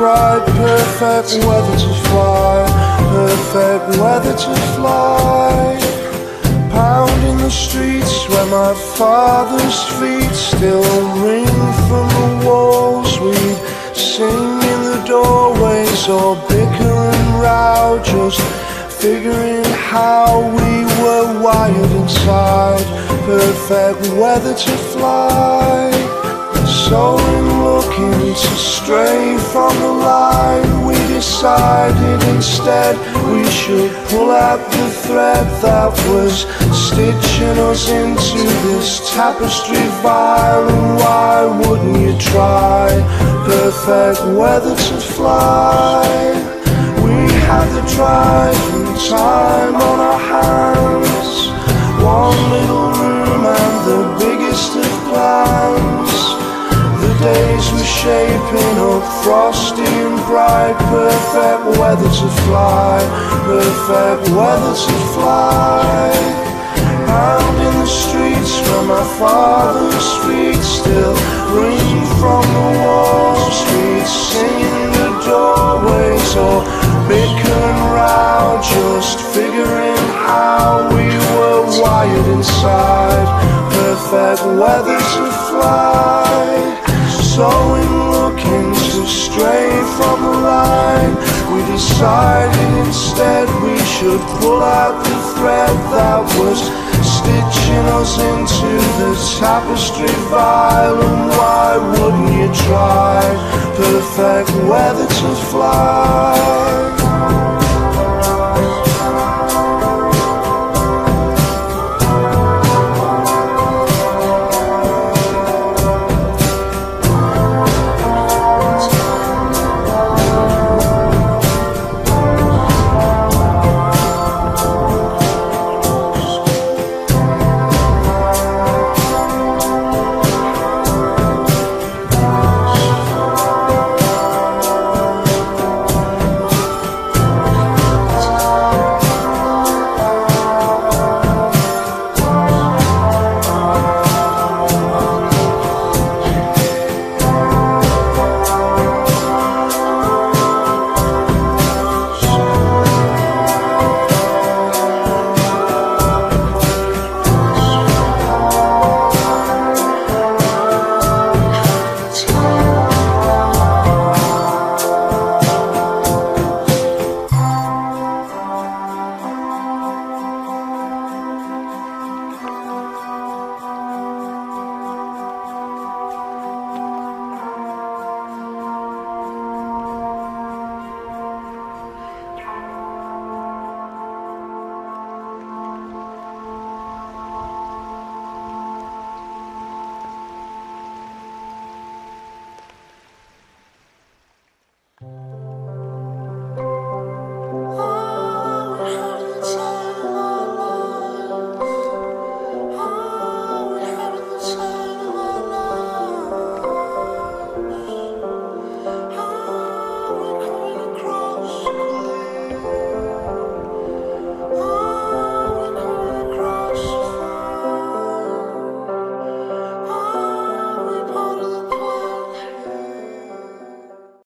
bright Perfect weather to fly Perfect weather to fly. Pounding the streets where my father's feet Still ring from the walls. We'd sing in the doorways Or bicker and row Just figuring how we were wired inside. Perfect weather to fly. So looking to stray from the line We decided instead. We should pull out the thread That was stitching us into this tapestry vile And why wouldn't you try? Perfect weather to fly. We had the drive time shaping up frosty and bright Perfect weather to fly, perfect weather to fly Out in the streets where my father's feet still ring from the wall streets Singing the doorways or bickering round, just figuring how we were wired inside. Perfect weather to fly, so in looking to stray from the line, we decided instead we should pull out the thread that was stitching us into the tapestry vile. And why wouldn't you try perfect weather to fly?